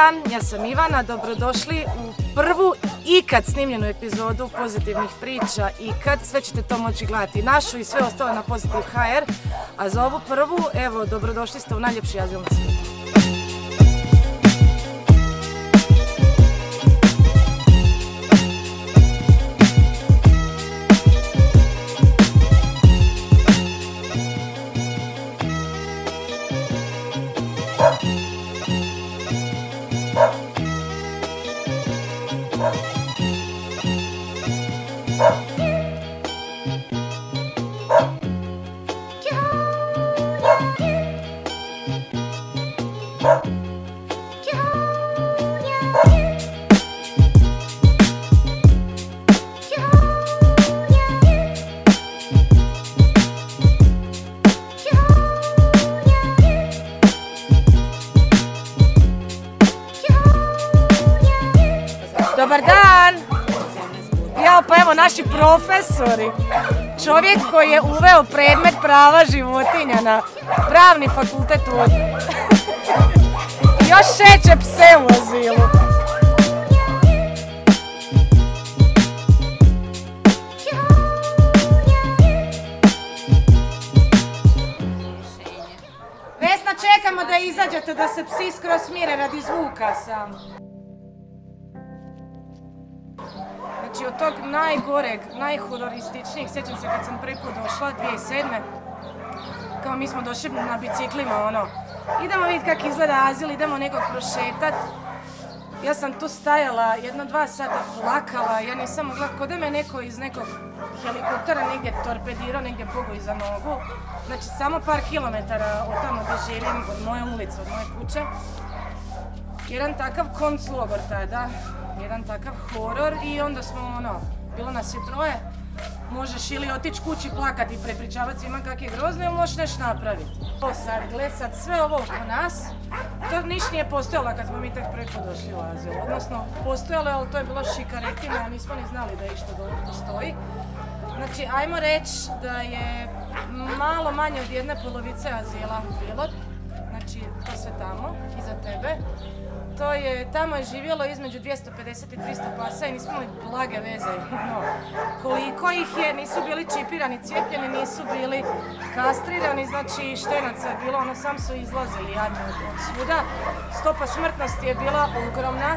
dan, ja sam Ivana, dobrodošli u prvu ikad snimljenu epizodu pozitivnih priča ikad. Sve ćete to moći gledati našu i sve ostalo na Pozitiv HR. A za ovu prvu, evo, dobrodošli ste u najljepši azil na svijetu. Profesori. Čovjek koji je uveo predmet prava životinja na pravni fakultet u Još šeće pse u azilu. Vesna, čekamo da izađete da se psi skroz smire radi zvuka sam. Znači od tog najgoreg, najhororističnijeg, sjećam se kad sam prvi put došla, 2007. Kao mi smo došli na biciklima, ono, idemo vidjeti kako izgleda azil, idemo nekog prošetat. Ja sam tu stajala jedno dva sata plakala, ja nisam mogla, kod me neko iz nekog helikoptera negdje torpedirao, negdje bogu iza nogu. Znači samo par kilometara od tamo gdje živim, od moje ulice, od moje kuće. Jedan takav konclogor tada, jedan takav horor i onda smo ono, bilo nas je troje, možeš ili otići kući plakati i prepričavati svima kak je grozno ili možeš nešto napraviti. Ovo sad, gle sad, sve ovo oko nas, to niš nije postojalo kad smo mi tek preko došli u Aziju. Odnosno, postojalo je, ali to je bilo šikaretina, a nismo ni znali da išta dobro postoji. Znači, ajmo reći da je malo manje od jedne polovice azila bilo, znači to sve tamo, iza tebe to je, tamo je živjelo između 250 i 300 pasa i nismo imali blage veze. No, koliko ih je, nisu bili čipirani, cijepljeni, nisu bili kastrirani, znači štenaca je bilo, ono sam su izlazili jadni od, svuda. Stopa smrtnosti je bila ogromna.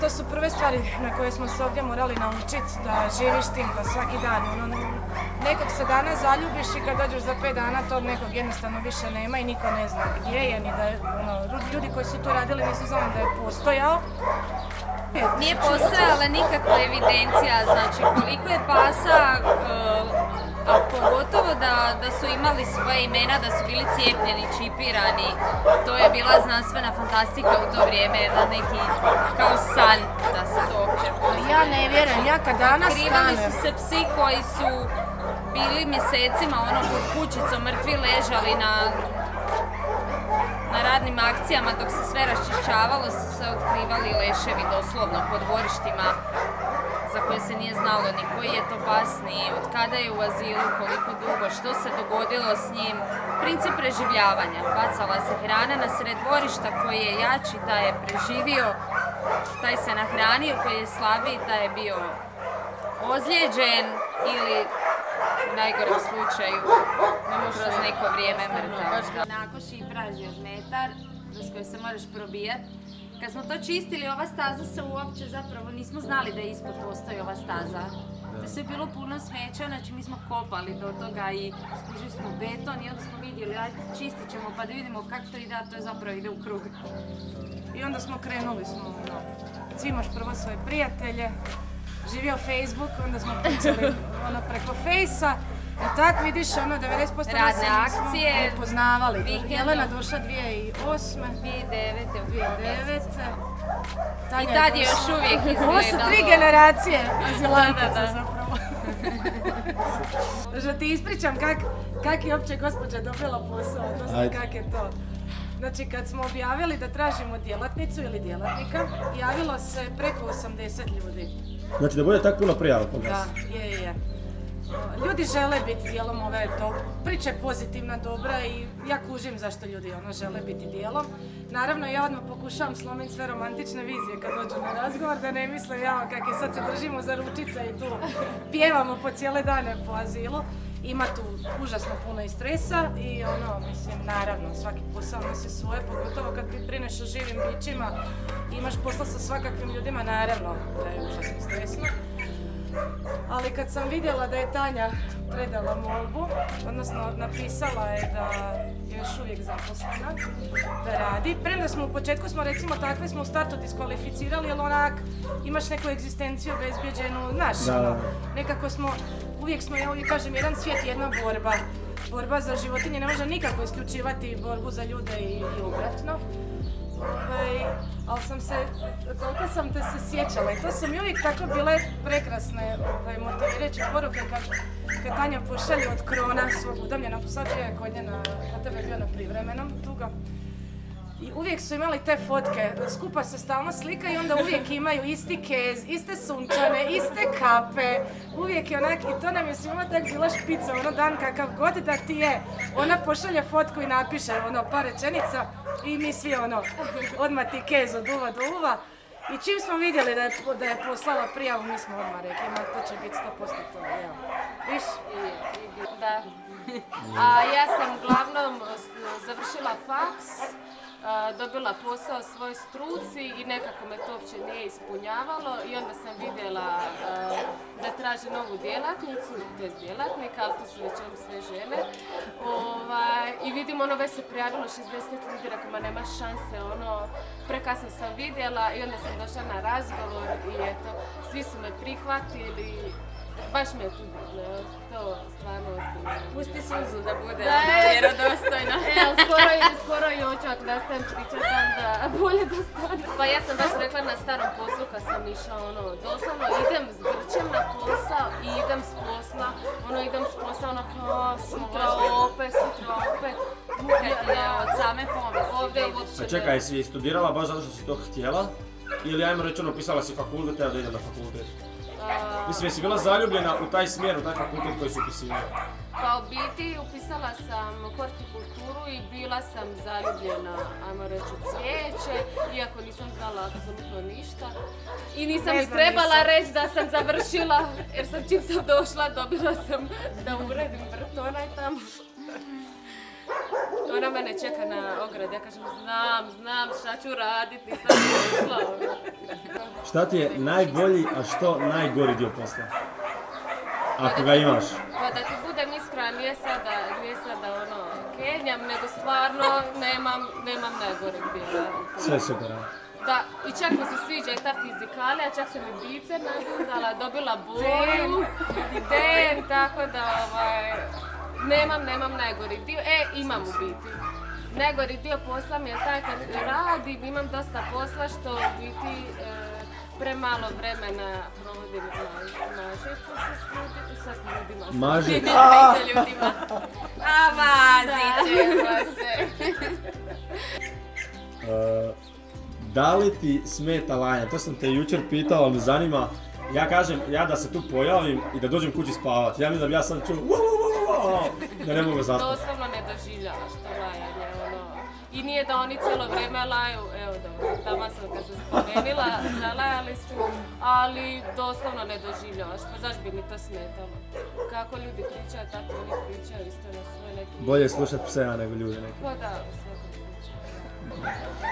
To su prve stvari na koje smo se ovdje morali naučiti, da živiš tim, da svaki dan, ono, nekog se dana zaljubiš i kad dođeš za pet dana tog nekog jednostavno više nema i niko ne zna gdje je, ni da je, ono, ljudi koji su to radili nisu znali da je postojao. Nije postojala nikakva evidencija, znači koliko je pasa, a pogotovo da, da su imali svoje imena, da su bili cijepljeni, čipirani, to je bila znanstvena fantastika u to vrijeme, da neki kao san da se to uopće Ja ne vjerujem, ja kad danas Otkrivali su se psi koji su bili mjesecima ono pod kućicom mrtvi ležali na na radnim akcijama dok se sve raščišćavalo su se otkrivali leševi doslovno po dvorištima za koje se nije znalo ni koji je to pas, ni od kada je u azilu, koliko dugo, što se dogodilo s njim. Princip preživljavanja. Bacala se hrana na sred dvorišta koji je jači, taj je preživio, taj se nahranio, koji je slabiji, taj je bio ozlijeđen ili u najgorem slučaju kroz neko vrijeme mrtav. Onako šipraži od metar kroz koje se moraš probijat. Kad smo to čistili, ova staza se uopće zapravo nismo znali da ispod postoji ova staza. Da se je bilo puno smeća, znači mi smo kopali do toga i skužili smo beton i onda smo vidjeli, ajde čistit ćemo pa da vidimo kako to ide, a to je zapravo ide u krug. i onda smo krenuli smo, ono, svi imaš prvo svoje prijatelje, živio Facebook, onda smo pričali ono preko Fejsa, i tak vidiš ono 90% nas se Radne nismo akcije, upoznavali. vikendom. Jelena došla 2008. 2009. u 2009. I tad je još uvijek Ovo su tri izgledalo. generacije azilantica Da, da, da. zapravo. Da ti ispričam kak, kak je uopće gospođa dobila posao, odnosno Ajde. kak je to. Znači kad smo objavili da tražimo djelatnicu ili djelatnika, javilo se preko 80 ljudi. Znači da bude tako puno prijava kod Da, nas. je, je, je. ljudi žele biti dijelom ove do, priče pozitivna, dobra i ja kužim zašto ljudi ono žele biti dijelom. Naravno ja odmah pokušavam slomiti sve romantične vizije kad dođu na razgovor da ne misle ja kak je sad se držimo za ručice i tu pjevamo po cijele dane po azilu. Ima tu užasno puno i stresa i ono, mislim, naravno, svaki posao nosi svoje, pogotovo kad brineš o živim bićima, imaš posla sa svakakvim ljudima, naravno da je užasno stresno. Ali kad sam vidjela da je Tanja predala molbu, odnosno napisala je da još uvijek zaposlena, da radi. Premda smo u početku smo recimo takve smo u startu diskvalificirali, jer onak imaš neku egzistenciju bezbjeđenu, znaš, Da, ono, nekako smo, uvijek smo, ja uvijek kažem, jedan svijet, jedna borba. Borba za životinje ne može nikako isključivati borbu za ljude i, i obratno. Ovaj, ali sam se, toliko sam te se sjećala i to su mi uvijek tako bile prekrasne ovaj, motivirajuće poruke kad, kad Tanja pošalje od krona svog udomljenog psa, je kod nje na, na tebe bio na privremenom dugo. I uvijek su imali te fotke, skupa se stalno slika i onda uvijek imaju isti kez, iste sunčane, iste kape, uvijek je onak, i to nam je svima tak bila špica, ono dan kakav god da ti je, ona pošalje fotku i napiše ono par rečenica i mi svi ono, odmah ti kez od uva do uva. I čim smo vidjeli da je, da je poslala prijavu, mi smo odmah rekli, ma to će biti 100% to, evo. Viš? Da. A ja sam uglavnom završila faks, dobila posao svojoj struci i nekako me to uopće nije ispunjavalo i onda sam vidjela da traže novu djelatnicu, to je djelatnika, ali to su većinom sve žene. Ovaj, I vidim ono već se prijavilo 60 ljudi, rekao ma nema šanse, ono, prekasno sam vidjela i onda sam došla na razgovor i eto, svi su me prihvatili, baš me je tu e, to stvarno ozbiljno. Pusti suzu da bude vjerodostojna. E, ali skoro, i- skoro i ako nastavim pričat onda bolje da stane. Pa ja sam baš rekla na starom poslu kad sam išla ono, doslovno idem s grčem na posao i idem s posla, ono idem s posla ono kao sutra opet, sutra opet. Muka ti je od same pomisli. Ovdje uopće A čekaj, jesi studirala baš zato što si to htjela? Ili ajmo reći ono, pisala si fakultet, evo da idem na fakultet. Mislim, jesi bila zaljubljena u taj smjer, u taj fakultet koji si upisivao? Pa u biti upisala sam hortikulturu i bila sam zaljubljena, ajmo reći, u cvijeće, iako nisam znala apsolutno ništa. I nisam ni znam, trebala reći da sam završila, jer sam čim sam došla dobila sam da uredim vrt onaj tamo. Ona mene čeka na ogradi, ja kažem znam, znam šta ću raditi, nisam došla. ono. Šta ti je najbolji, a što najgori dio posla? Ako ga imaš. Pa da ti budem iskrena, nije sada, nije sada ono, kenjam, nego stvarno nemam, nemam najgoreg dijela. Sve super? Da, i čak mi se sviđa i ta fizikalija, čak sam i bice nadudala, dobila boju, den, tako da ovaj, nemam, nemam najgori dio. E, imam u biti. Najgori dio posla mi je taj kad radim, imam dosta posla što u biti e, premalo vremena provodim na, žetvu sa ljudi- sa ljudima. Maži. I sa ljudima. A ćemo se. Da li ti smeta lanja? To sam te jučer pitao, ali me zanima. Ja kažem, ja da se tu pojavim i da dođem kući spavati. Ja mislim da bi ja sam čuo Da ne mogu zaspati. Doslovno ne doživljavaš to lajanje, ono. I nije da oni cijelo vrijeme laju, evo dobro, tamo sam kad se spomenula, zalajali su, ali doslovno ne doživljavaš, pa zašto bi mi to smetalo? Kako ljudi pričaju, tako oni pričaju isto na svoj neki... Bolje slušati psea nego ljude neki. Pa da.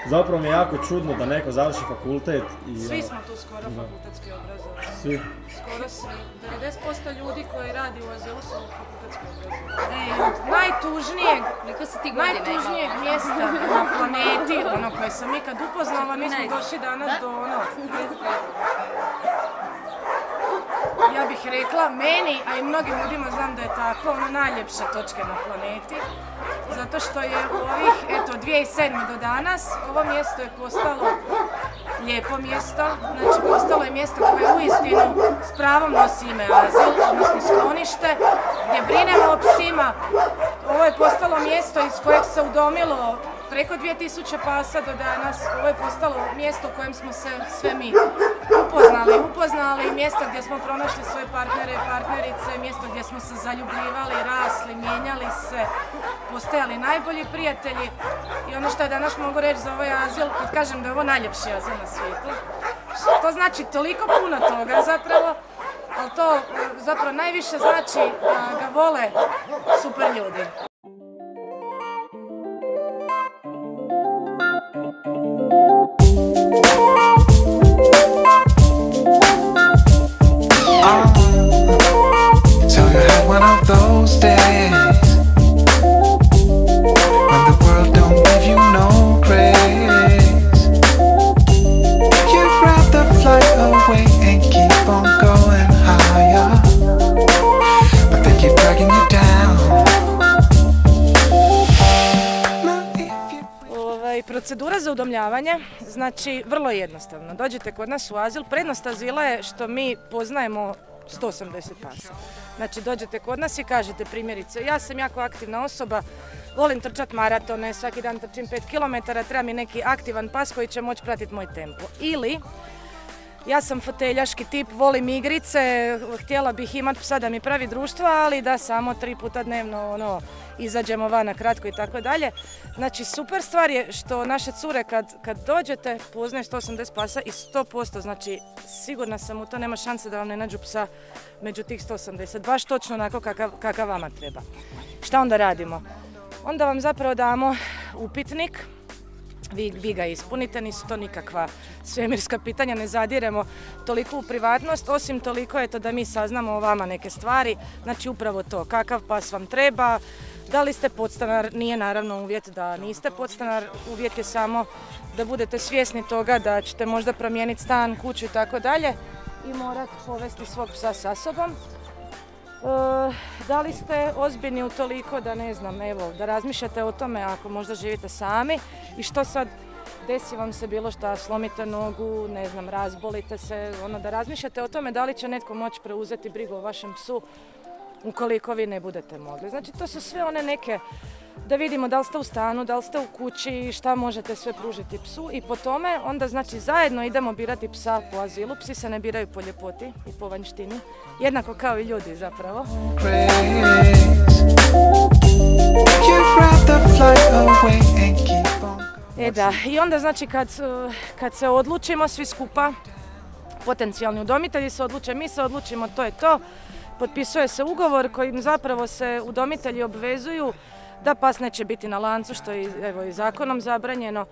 Zapravo mi je jako čudno da neko završi fakultet i... Svi ono, smo tu skoro fakultetski obrazovani. Svi. Skoro svi. 90% ljudi koji radi u azilu su fakultetski obrazovani. Od najtužnijeg, Koliko si ti godina najtužnijeg imala? mjesta na planeti, ono koje sam ikad upoznala, mi smo 13. došli danas do ono... Ja bih rekla meni, a i mnogim ljudima znam da je tako, ono najljepše točke na planeti. Zato što je u ovih, eto, 2007. do danas, ovo mjesto je postalo lijepo mjesto, znači postalo je mjesto koje uistinu s pravom nosi ime azil, odnosno sklonište, gdje brinemo o psima. Ovo je postalo mjesto iz kojeg se udomilo preko 2000 pasa do danas. Ovo je postalo mjesto u kojem smo se sve mi upoznali, upoznali mjesto gdje smo pronašli svoje partnere i partnerice, mjesto gdje smo se zaljubljivali, rasli, mijenjali se, postajali najbolji prijatelji i ono što je danas mogu reći za ovaj azil, kad kažem da je ovo najljepši azil na svijetu, to znači toliko puno toga zapravo, ali to e, zapravo najviše znači da ga vole super ljudi. Udomljavanje, znači vrlo jednostavno. Dođete kod nas u azil, prednost azila je što mi poznajemo 180 pasa. Znači dođete kod nas i kažete primjerice, ja sam jako aktivna osoba, volim trčati maratone, svaki dan trčim 5 km, treba mi neki aktivan pas koji će moći pratiti moj tempo. Ili ja sam foteljaški tip, volim igrice, htjela bih imat psa da mi pravi društvo, ali da samo tri puta dnevno ono, izađemo van na kratko i tako dalje. Znači super stvar je što naše cure kad, kad dođete poznaju 180 pasa i 100%, znači sigurna sam u to nema šanse da vam ne nađu psa među tih 180, baš točno onako kakav, kakav vama treba. Šta onda radimo? Onda vam zapravo damo upitnik, vi, ga ispunite, nisu to nikakva svemirska pitanja, ne zadiremo toliko u privatnost, osim toliko je to da mi saznamo o vama neke stvari, znači upravo to, kakav pas vam treba, da li ste podstanar, nije naravno uvjet da niste podstanar, uvjet je samo da budete svjesni toga da ćete možda promijeniti stan, kuću i tako dalje i morat povesti svog psa sa sobom. E, da li ste ozbiljni u toliko da ne znam, evo, da razmišljate o tome ako možda živite sami i što sad desi vam se bilo šta, slomite nogu, ne znam, razbolite se, ono da razmišljate o tome da li će netko moći preuzeti brigu o vašem psu ukoliko vi ne budete mogli. Znači to su sve one neke da vidimo da li ste u stanu, da li ste u kući, šta možete sve pružiti psu i po tome onda znači zajedno idemo birati psa po azilu. Psi se ne biraju po ljepoti i po vanjštini, jednako kao i ljudi zapravo. E da, i onda znači kad, uh, kad se odlučimo svi skupa, potencijalni udomitelji se odluče, mi se odlučimo, to je to, potpisuje se ugovor kojim zapravo se udomitelji obvezuju da pas neće biti na lancu, što je evo, i zakonom zabranjeno,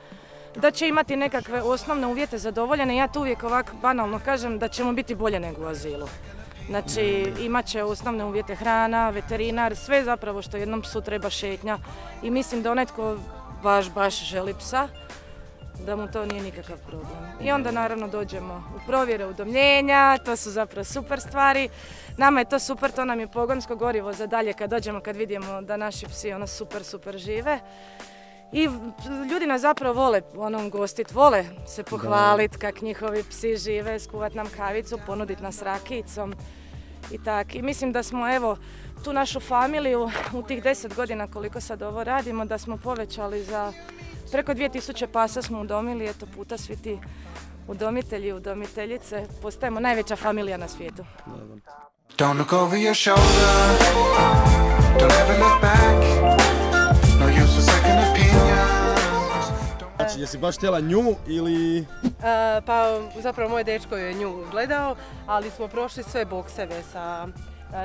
da će imati nekakve osnovne uvjete zadovoljene. Ja to uvijek ovako banalno kažem da ćemo biti bolje nego u azilu. Znači imat će osnovne uvjete hrana, veterinar, sve zapravo što jednom psu treba šetnja. I mislim da onaj tko baš, baš želi psa, da mu to nije nikakav problem. I onda naravno dođemo u provjere udomljenja, to su zapravo super stvari. Nama je to super, to nam je pogonsko gorivo za dalje kad dođemo, kad vidimo da naši psi ono super, super žive. I ljudi nas zapravo vole ono gostit, vole se pohvalit kak njihovi psi žive, skuvat nam kavicu, ponudit nas rakijicom i tak. I mislim da smo evo tu našu familiju u tih 10 godina koliko sad ovo radimo, da smo povećali za preko 2000 pasa smo udomili, eto puta svi ti udomitelji i udomiteljice, postajemo najveća familija na svijetu. Don't look over your shoulder. Don't ever look back. No use for second opinions. Znači, jesi baš htjela nju ili... E, pa zapravo moj dečko je nju gledao, ali smo prošli sve bokseve sa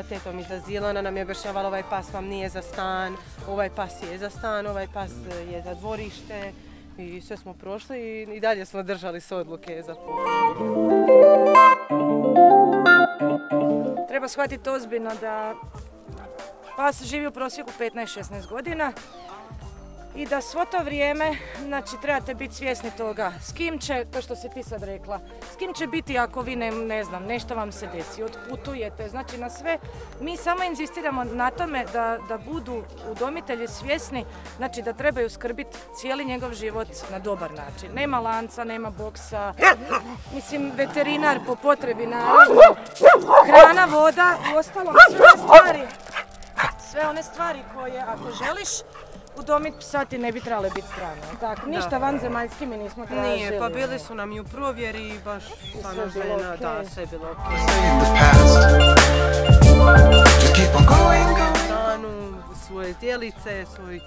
tetom iz azila. Ona nam je objašnjavala ovaj pas vam nije za stan, ovaj pas je za stan, ovaj pas je za dvorište. I sve smo prošli i, i dalje smo držali se odluke za. Treba shvatiti ozbiljno da pas živi u prosjeku 15-16 godina i da svo to vrijeme, znači trebate biti svjesni toga s kim će, to što si ti sad rekla, s kim će biti ako vi ne, ne znam, nešto vam se desi, otputujete, znači na sve, mi samo inzistiramo na tome da, da budu udomitelji svjesni, znači da trebaju skrbiti cijeli njegov život na dobar način. Nema lanca, nema boksa, mislim veterinar po potrebi naravno, hrana, voda i ostalo sve stvari sve one stvari koje ako želiš udomit psa ti ne bi trebale biti strane, tako? Ništa vanzemaljski mi nismo tražili. Nije, pa bili su nam i u provjeri i baš stvarno žena, da, sve je bilo okej. Stanu, svoje zdjelice, svoj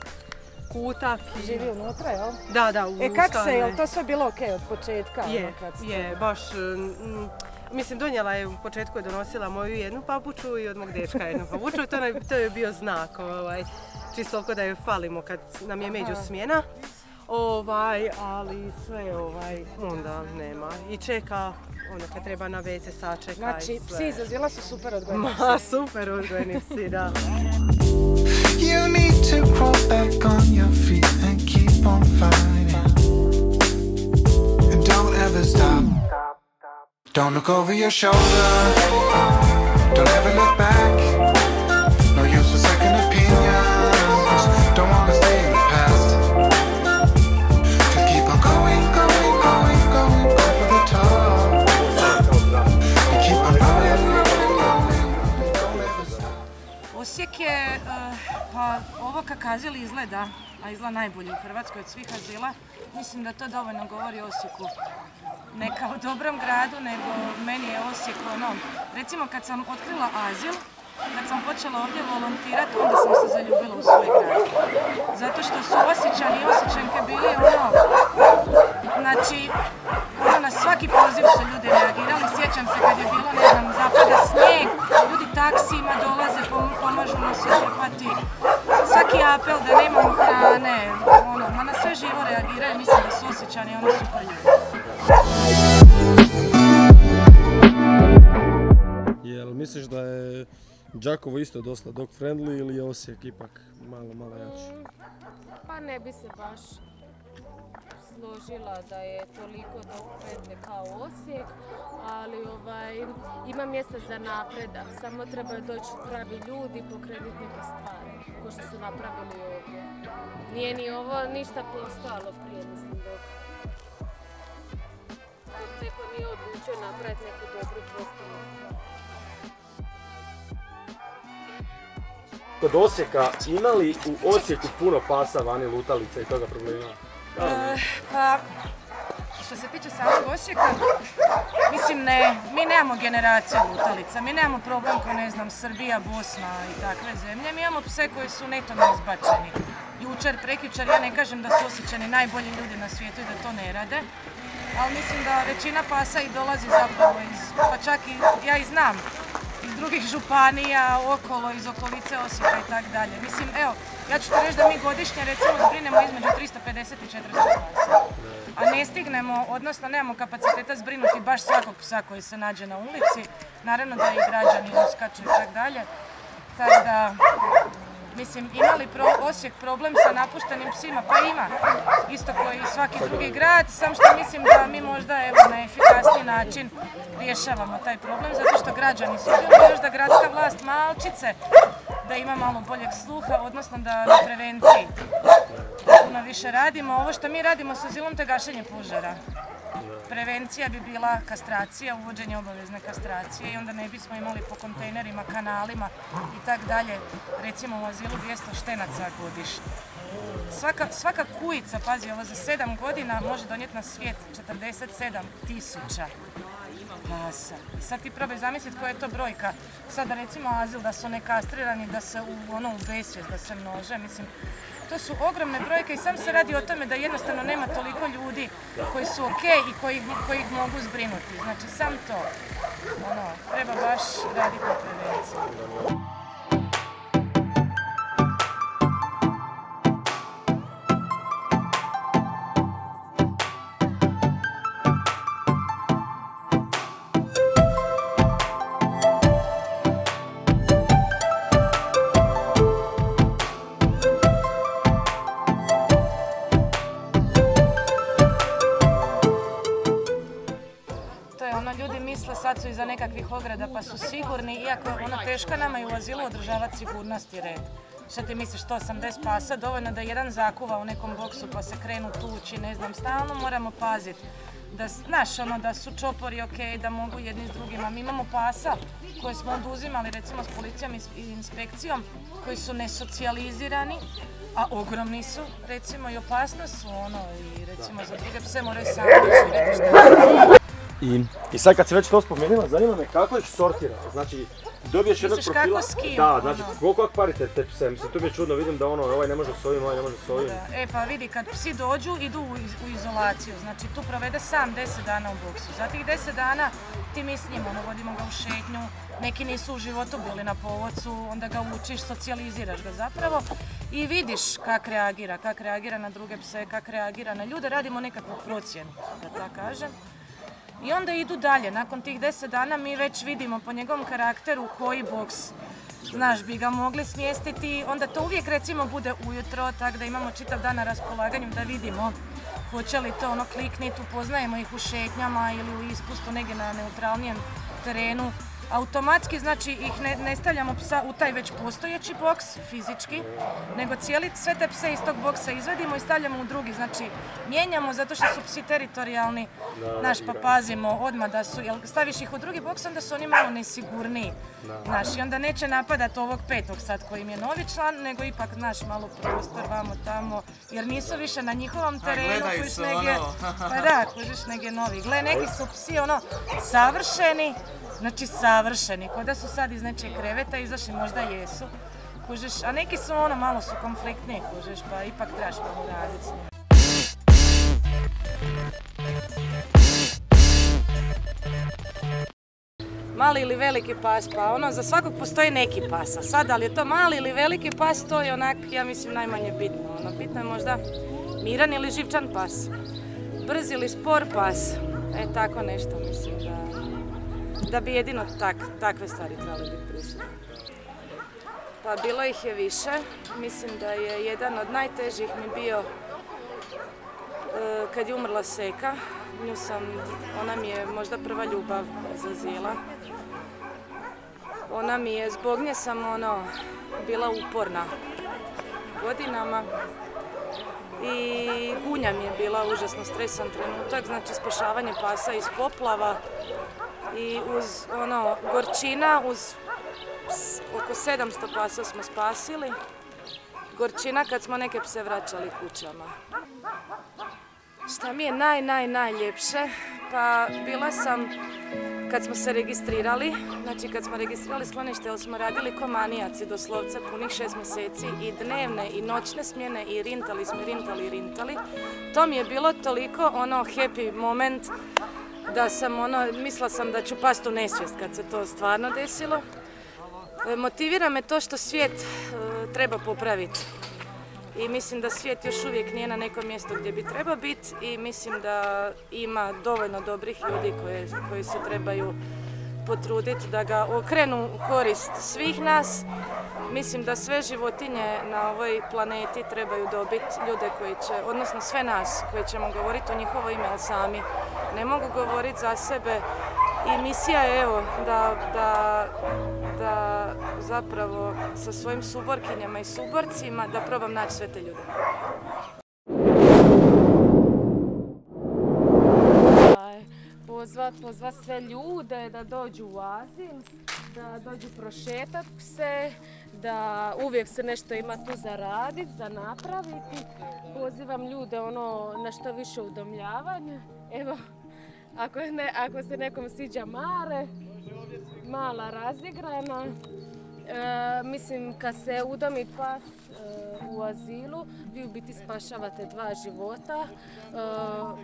kutak. i- Živi unutra, jel? Da, da, u E, kak se, je. jel to sve bilo okej od početka? Je, ono, kad je, baš, mm, mislim donijela je, u početku je donosila moju jednu papuču i od mog dečka jednu papuču, to, to je bio znak, ovaj, čisto oko da joj falimo kad nam je među smjena. Ovaj, ali sve ovaj, onda nema. I čeka, ono kad treba na WC sačeka Znači, i sve. psi su super odgojeni. Ma, super odgojeni psi, da. You need to crawl back on your feet and keep on fighting. And don't ever stop. Don't look over your shoulder. Don't ever look back. Kak azil izgleda, a izgleda najbolje u Hrvatskoj od svih azila, mislim da to dovoljno govori o Osijeku. Ne kao dobrom gradu, nego meni je Osijek ono, recimo kad sam otkrila azil, kad sam počela ovdje volontirati, onda sam se zaljubila u svoj grad. Zato što Đakovo isto dosta dog friendly ili je Osijek ipak malo, malo jači? Pa ne bi se baš složila da je toliko dog friendly kao Osijek, ali ovaj, ima mjesta za napredak. Samo trebaju doći pravi ljudi pokrenuti neke stvari, ko što su napravili ovdje. Nije ni ovo ništa postojalo prije, mislim, dok neko nije odlučio napraviti neku dobru pozitivnu Kod Osijeka imali u Osijeku puno pasa vani lutalica i toga problema? Eh, Pa, što se tiče samog Osijeka, mislim ne, mi nemamo generaciju lutalica, mi nemamo problem ko ne znam Srbija, Bosna i takve zemlje, mi imamo pse koji su netom izbačeni. Jučer, prekjučer, ja ne kažem da su osjećani najbolji ljudi na svijetu i da to ne rade, ali mislim da većina pasa i dolazi zapravo iz, pa čak i ja i znam, drugih županija, okolo, iz okolice Osijeka i tak dalje. Mislim, evo, ja ću ti reći da mi godišnje recimo zbrinemo između 350 i 400 pasa. A ne stignemo, odnosno nemamo kapaciteta zbrinuti baš svakog psa koji se nađe na ulici. Naravno da i građani uskaču i tak dalje. Tako da, Mislim, ima li Osijek problem sa napuštenim psima? Pa ima. Isto koji i svaki drugi grad, sam što mislim da mi možda evo, na efikasniji način rješavamo taj problem, zato što građani sudjeluju još da gradska vlast malčice da ima malo boljeg sluha, odnosno da na prevenciji puno više radimo. Ovo što mi radimo sa zilom to je gašenje požara. Prevencija bi bila kastracija, uvođenje obavezne kastracije i onda ne bismo imali po kontejnerima, kanalima i tak dalje, recimo u azilu 200 štenaca godišnje. Svaka, svaka kujica, pazi, ovo za 7 godina može donijeti na svijet 47 tisuća pasa. Sad ti probaj zamisliti koja je to brojka. Sada recimo azil da su nekastrirani, da se u, ono, u besvijest, da se množe, mislim, to su ogromne brojke i sam se radi o tome da jednostavno nema toliko ljudi koji su ok i koji, koji ih mogu zbrinuti. Znači sam to, ono, treba baš raditi na prevenciji. Ograda pa su sigurni, iako je ono teško nama i u azilu održavati sigurnost i red. Šta ti misliš, 180 pasa, dovoljno da jedan zakuva u nekom boksu pa se krenu tući, ne znam, stalno moramo paziti. Da, znaš, ono, da su čopori ok, da mogu jedni s drugima. Mi imamo pasa koje smo oduzimali recimo s policijom i inspekcijom, koji su nesocijalizirani, a ogromni su, recimo i opasno su ono i recimo za druge pse moraju sami I, I sad kad si već to spomenula, zanima me kako ih sortira. Znači, dobiješ jednog profila... kako s kim, Da, znači ono? koliko kvarite te pse, mislim tu mi je čudno, vidim da ono, ovaj ne može s ovim, ovaj ne može s ovim. Da, E pa vidi, kad psi dođu, idu u, iz- u izolaciju, znači tu provede sam 10 dana u boksu. Za tih 10 dana ti mi s njim, ono, vodimo ga u šetnju, neki nisu u životu bili na povodcu, onda ga učiš, socijaliziraš ga zapravo i vidiš kak reagira, kak reagira na druge pse, kak reagira na ljude, radimo nekakvu procjenu, da tako kažem. I onda idu dalje, nakon tih 10 dana mi već vidimo po njegovom karakteru koji boks. Znaš, bi ga mogli smjestiti, onda to uvijek recimo bude ujutro, tako da imamo čitav dan na raspolaganju da vidimo hoće li to ono klikniti, upoznajemo ih u šetnjama ili u ispustu negdje na neutralnijem terenu. Automatski, znači ih ne, ne stavljamo psa u taj već postojeći boks fizički, nego cijeli, sve te pse iz tog boksa izvedimo i stavljamo u drugi. Znači, mijenjamo zato što su psi teritorijalni, znaš, pa pazimo odmah da su, jel staviš ih u drugi boks, onda su oni malo nesigurniji. Znaš, i onda neće napadat ovog petog sad koji im je novi član, nego ipak, znaš, malo prostor vamo tamo, jer nisu više na njihovom terenu, kužiš negdje, ono. pa da, kužiš negdje novi. Gle, neki su psi, ono, savršeni, znači savršeni, ko da su sad iz nečeg kreveta izašli, možda jesu, kužiš, a neki su ono, malo su konfliktniji, kužiš, pa ipak trebaš malo raditi s njima. Mali ili veliki pas, pa ono, za svakog postoji neki pas, a sad, ali je to mali ili veliki pas, to je onak, ja mislim, najmanje bitno. Ono, bitno je možda miran ili živčan pas, brz ili spor pas, e, tako nešto, mislim da, da bi jedino tak, takve stvari trebali biti prisutne. Pa bilo ih je više, mislim da je jedan od najtežih mi bio e, kad je umrla Seka, nju sam, ona mi je možda prva ljubav za Zila. Ona mi je, zbog nje sam ono, bila uporna godinama. I Gunja mi je bila užasno stresan trenutak, znači spašavanje pasa iz poplava i uz ono, gorčina, uz oko 700 pasa smo spasili. Gorčina kad smo neke pse vraćali kućama. Šta mi je naj, naj, najljepše? Pa bila sam kad smo se registrirali, znači kad smo registrirali sklonište, jer smo radili ko manijaci doslovce punih šest mjeseci i dnevne i noćne smjene i rintali smo, rintali, rintali. To mi je bilo toliko ono happy moment da sam ono, mislila sam da ću past u nesvijest kad se to stvarno desilo. E, Motivira me to što svijet e, treba popraviti. I mislim da svijet još uvijek nije na nekom mjestu gdje bi trebao biti i mislim da ima dovoljno dobrih ljudi koje, koji se trebaju potruditi da ga okrenu u korist svih nas. Mislim da sve životinje na ovoj planeti trebaju dobiti ljude koji će, odnosno sve nas koji ćemo govoriti u njihovo ime, sami ne mogu govoriti za sebe. I misija je evo da, da, da zapravo sa svojim suborkinjama i suborcima da probam naći sve te ljude. Pozvat, pozvat sve ljude da dođu u azil, da dođu prošetat pse, da uvijek se nešto ima tu za radit, za napraviti. Pozivam ljude ono na što više udomljavanja. Evo, ako, ne, ako se nekom sviđa mare, mala razigrana. E, mislim, kad se udomi pas e, u azilu, vi u biti spašavate dva života. E,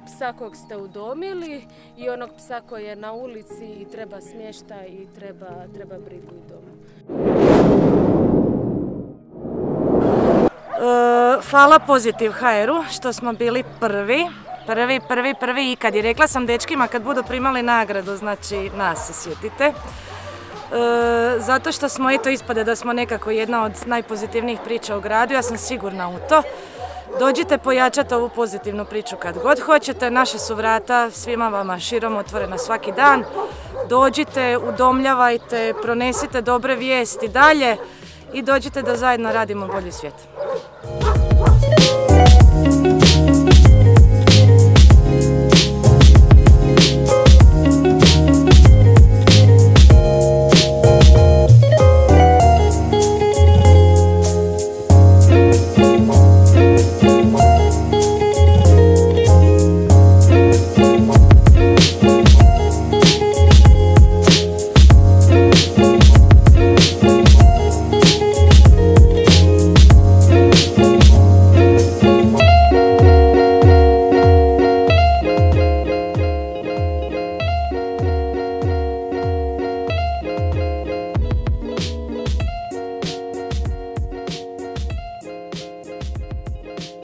psa kog ste udomili i onog psa koji je na ulici i treba smještaj i treba, treba brigu i dom. E, hvala Pozitiv HR-u što smo bili prvi, prvi, prvi, prvi ikad. I rekla sam dečkima kad budu primali nagradu, znači nas se sjetite. E, zato što smo, eto ispade da smo nekako jedna od najpozitivnijih priča u gradu, ja sam sigurna u to. Dođite pojačati ovu pozitivnu priču kad god hoćete, naša su vrata svima vama širom otvorena svaki dan. Dođite, udomljavajte, pronesite dobre vijesti dalje i dođite da zajedno radimo bolji svijet.